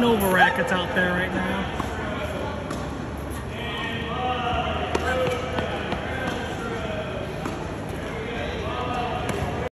Nova rackets out there right now.